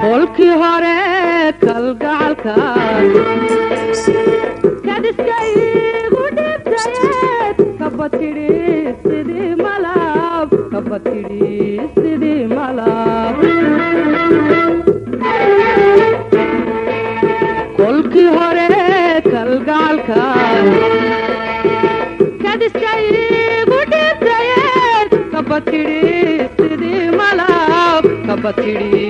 kolkii hore kalgacalkaas kad iska iigu dhibtayeed sidii malab kabatidhi sidii malab kolkii hore kalgacalkaas kad iska iigu dhibtayeed sidii malab kabatidhi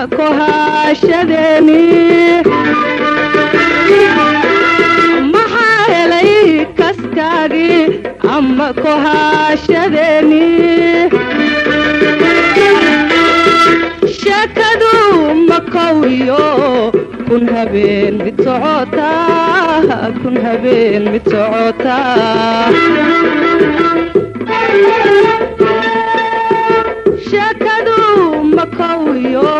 ma ku haashadeenii maxaa helay kaskaagii ama ku haashadeenii sheekadu makowiyo kun habeen mid socotaa kun habeen mid socotaa sheekadu makowiyo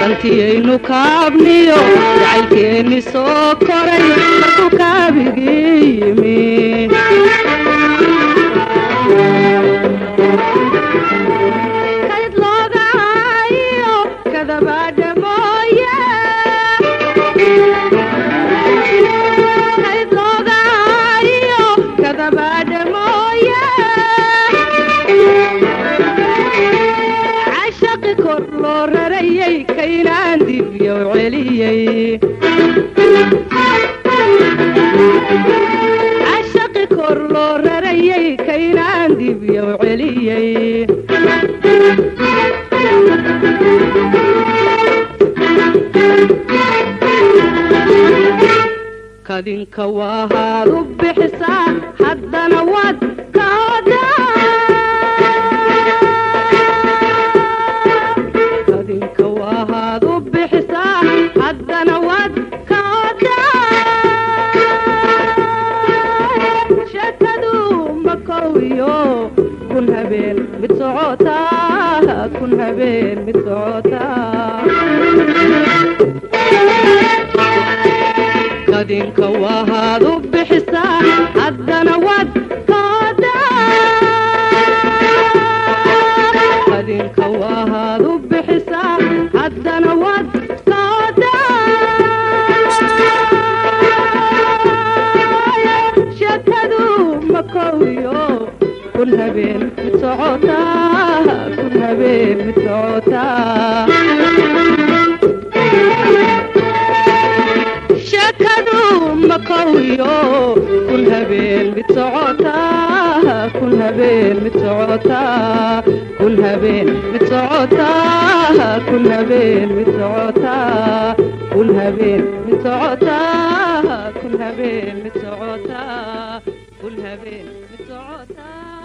dankiyaynu kaabniyo jacaylkeenni soo koray markuu kaabigii yimi peliyey kadinka waa haad u bixisaa haddana كن هبين بتسعوتا كن هبين بتسعوتا قدينك وهذا بحسان أذن ود قادا قدينك وهذا بحسان أذن ود قادا شكدوا مكويو كلها بين سعوتا كلها بين سعوتا شكروا مكرويو كلها بين بتسعوتا كلها بين بتسعوتا كلها بين بتسعوتا كلها بين بتسعوتا كلها بين بتسعوتا كلها بين بتسعوتا كلها بين بتسعوتا